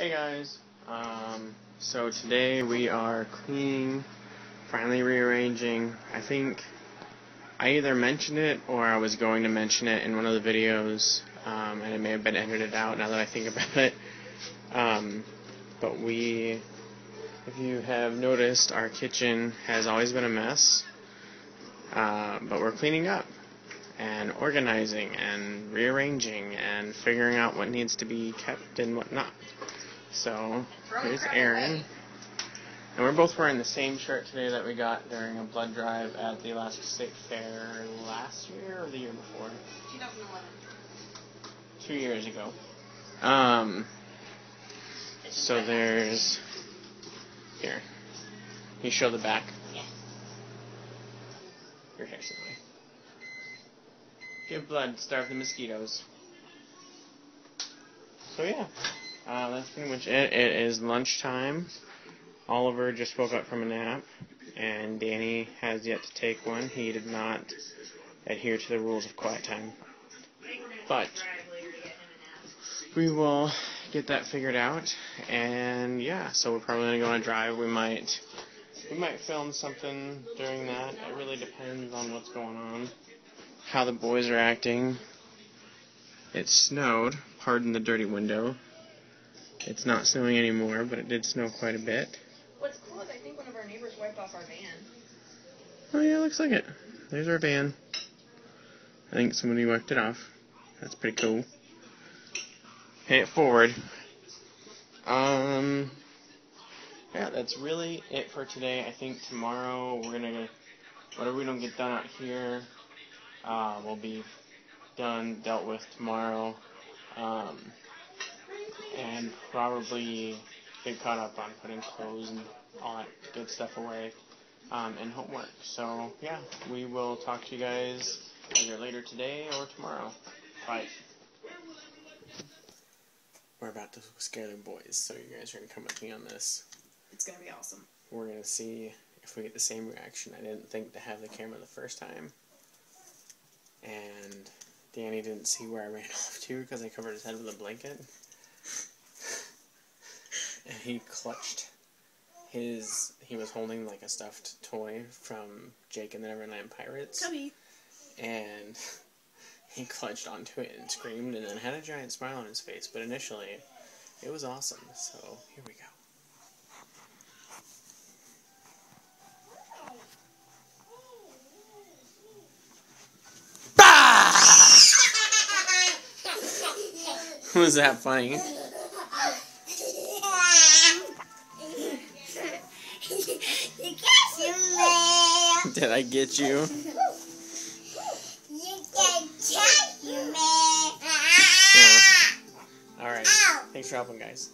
Hey guys, um, so today we are cleaning, finally rearranging. I think I either mentioned it or I was going to mention it in one of the videos, um, and it may have been edited out now that I think about it. Um, but we, if you have noticed, our kitchen has always been a mess, uh, but we're cleaning up and organizing and rearranging and figuring out what needs to be kept and what not. So here's Aaron. And we're both wearing the same shirt today that we got during a blood drive at the Alaska State Fair last year or the year before? 2011. Two years ago. Um, so there's. Here. You show the back. Yes. Your hair's this way. Give blood, starve the mosquitoes. So yeah, uh, that's pretty much it. It is lunchtime. Oliver just woke up from a nap, and Danny has yet to take one. He did not adhere to the rules of quiet time. But we will get that figured out, and yeah, so we're probably gonna go on a drive. We might we might film something during that. It really depends on what's going on how the boys are acting. It snowed, pardon the dirty window. It's not snowing anymore, but it did snow quite a bit. What's cool is I think one of our neighbors wiped off our van. Oh yeah, looks like it. There's our van. I think somebody wiped it off. That's pretty cool. Pay it forward. Um, yeah, that's really it for today. I think tomorrow we're gonna, whatever we don't get done out here, uh, will be done, dealt with tomorrow, um, and probably get caught up on putting clothes and all that good stuff away, um, and homework. So yeah, we will talk to you guys either later today or tomorrow. Bye. We're about to scare the boys, so you guys are gonna come with me on this. It's gonna be awesome. We're gonna see if we get the same reaction. I didn't think to have the camera the first time and Danny didn't see where I ran off to because I covered his head with a blanket. And he clutched his. He was holding like a stuffed toy from Jake and the Neverland Pirates. Cubby. And he clutched onto it and screamed and then had a giant smile on his face. But initially, it was awesome. So here we go. Was that funny? Did I get you? Yeah. Alright. Thanks for helping, guys.